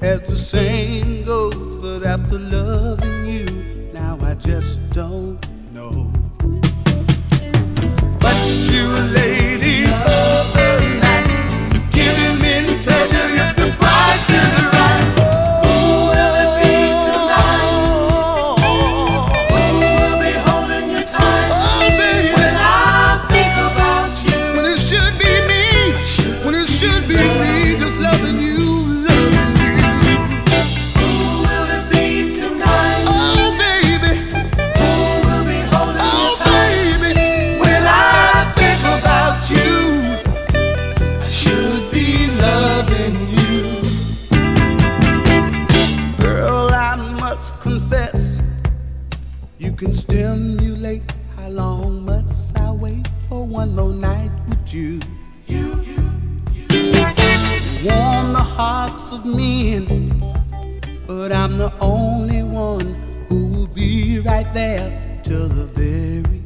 as the saying goes. But after loving you, now I just don't know. Stimulate how long must I wait for one more night with you. You, you, you. Warm the hearts of men, but I'm the only one who will be right there till the very